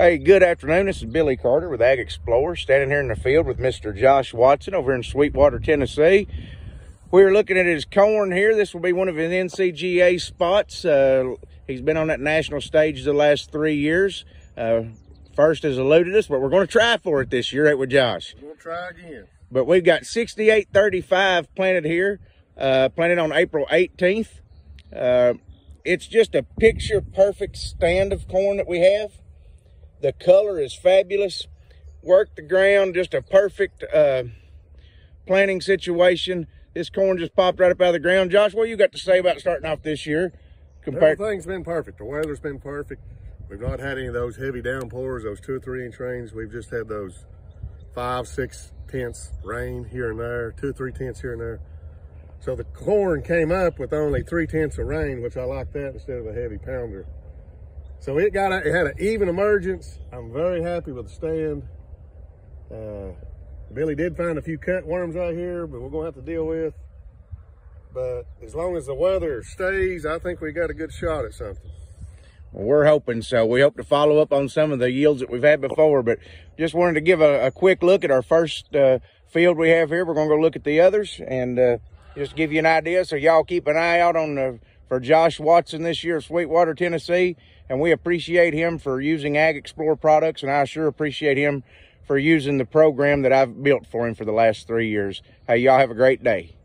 Hey, good afternoon. This is Billy Carter with AgXplore, standing here in the field with Mr. Josh Watson over in Sweetwater, Tennessee. We're looking at his corn here. This will be one of his NCGA spots. Uh, he's been on that national stage the last three years. Uh, first has eluded us, but we're going to try for it this year, ain't we, Josh? We'll try again. But we've got 6835 planted here, uh, planted on April 18th. Uh, it's just a picture perfect stand of corn that we have. The color is fabulous. Work the ground, just a perfect uh, planting situation. This corn just popped right up out of the ground. Josh, what you got to say about starting off this year? Compared Everything's been perfect. The weather's been perfect. We've not had any of those heavy downpours, those two or three inch rains. We've just had those five, six tenths rain here and there, two or three tenths here and there. So the corn came up with only three tenths of rain, which I like that instead of a heavy pounder. So it got it had an even emergence. I'm very happy with the stand. Uh, Billy did find a few cut worms right here, but we're gonna have to deal with. But as long as the weather stays, I think we got a good shot at something. Well, we're hoping so. We hope to follow up on some of the yields that we've had before, but just wanted to give a, a quick look at our first uh, field we have here. We're going to go look at the others and uh, just give you an idea. So y'all keep an eye out on the for Josh Watson this year of Sweetwater, Tennessee. And we appreciate him for using AgXplore products. And I sure appreciate him for using the program that I've built for him for the last three years. Hey, y'all have a great day.